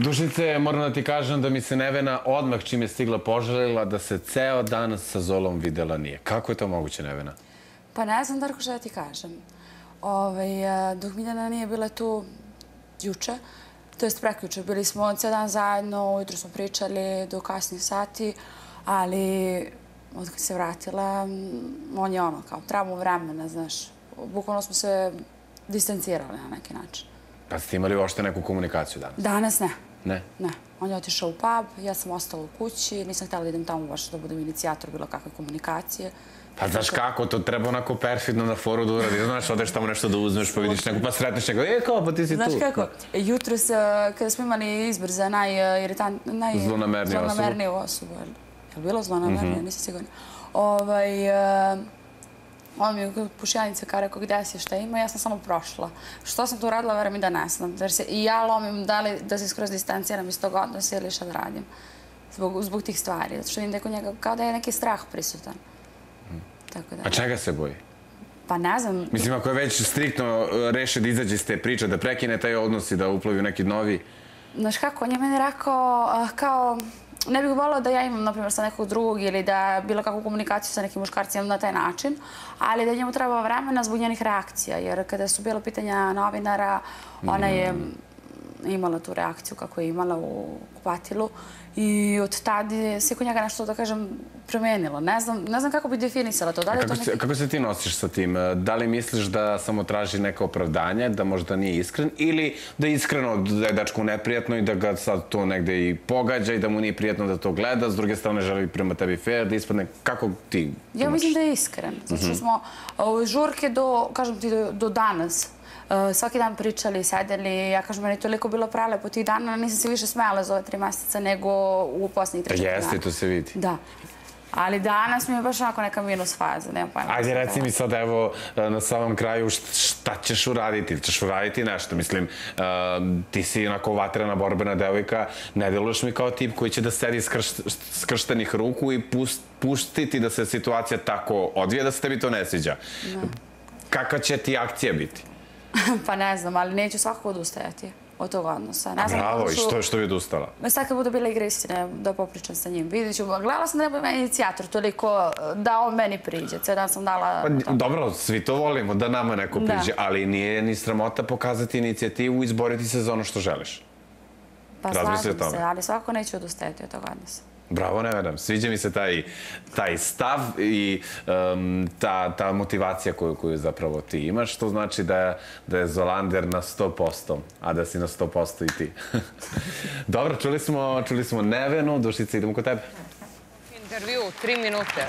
Dušice, moram da ti kažem da mi se Nevena odmah čim je stigla poželjela da se ceo dan sa Zolom videla nije. Kako je to moguće, Nevena? Pa ne znam, Darko, što da ti kažem. Ovaj, e, dok Miljana nije bila tu juče, to jest preključe, bili smo ceo dan zajedno, ujutro smo pričali do kasnih sati, ali od kad se vratila, mm, on je ono, kao, trebamo vremena, znaš. Bukvalno smo se distancirali na neki način. Pa ste imali uopšte neku komunikaciju danas? Danas ne. Ne? Ne. On je otišao u pub, ja sam ostala u kući, nisam htjela da idem tamo baš da budem inicijator bilo kakve komunikacije. Pa znaš kako, to treba onako perfidno na foru da uradi. Znaš, odeš tamo nešto da uzmeš, pa vidiš neku, pa sretneš nekog, e, kao, pa ti si tu. Znaš kako, jutro se, kada smo imali izbor za najiritant, naj... Zlonamerniju osobu. Je li bilo zlonamernije? Mhm. Nisam sigurna. Ovaj, eh, on mi je pušjanica kao rekao gdje si šta ima, ja sam samo prošla. Što sam tu radila, verujem i da ne znam. Jer se i ja lomim da li da se skroz distanciram iz tog odnosa ili šta da radim. Zbog, zbog tih stvari. Zato što vidim da je kod njega kao da je neki strah prisutan. Tako da, A čega se boji? Pa ne znam. Mislim, ako je već striktno e, reše da izađe iz te priče, da prekine taj odnos i da uplovi u neki novi... Znaš kako, on je meni rekao kao ne bih volao da ja imam, na primjer, sa nekog drugog ili da bilo kakvu komunikaciju sa nekim muškarcima na taj način, ali da njemu treba vremena zbog njenih reakcija, jer kada su bilo pitanja novinara, ona je mm imala tu reakciju kako je imala u kupatilu i od tada se kod njega nešto, da kažem, promenilo. Ne znam, ne znam kako bi definisala to. Da li kako, to neki... kako se ti nosiš sa tim? Da li misliš da samo traži neko opravdanje, da možda nije iskren, ili da je iskreno da je dačku neprijatno i da ga sad to negde i pogađa i da mu nije prijatno da to gleda, s druge strane želi prema tebi fair, da ispadne kako ti Ja mislim da je iskren. Zato što mhm. smo žurke do, kažem ti, do, do danas Eh, svaki dan pričali, sedeli. Ja kažem, meni je toliko bilo prelepo tih dana, nisam se više smela za ove tri mjeseca nego u posljednjih tri dana. Jeste, to se vidi. Da. Ali danas mi je baš onako neka minus faza, nema pojma. Ajde, reci mi sad, evo, eh, na samom kraju, šta ćeš uraditi? Ili ćeš uraditi nešto? Mislim, eh, ti si onako vatrena borbena devojka, ne deluješ mi kao tip koji će da sedi skrštenih ruku i pustiti da se situacija tako odvije da se tebi to ne sviđa. Kakva će ti akcija biti? pa ne znam, ali neću svakako odustajati od tog odnosa. Ne znam Bravo, i što, što bi odustala? Sad kad budu bila igre istine, da popričam sa njim. Vidjet ću, gledala sam da je meni inicijator toliko da on meni priđe. Cijel dan sam dala... Pa, dobro, svi to volimo, da nama neko priđe, ali nije ni sramota pokazati inicijativu i izboriti se za ono što želiš. Pa slažem se, ali svakako neću odustajati od tog odnosa. Bravo, ne. Sviđa mi se taj, taj stav i um, ta, ta motivacija koju, koju zapravo ti imaš. To znači da, da je Zolander na 100%, a da si na 100% i ti. Dobro, čuli smo, čuli smo Nevenu. Dušice, idemo kod tebe. Intervju, tri minute.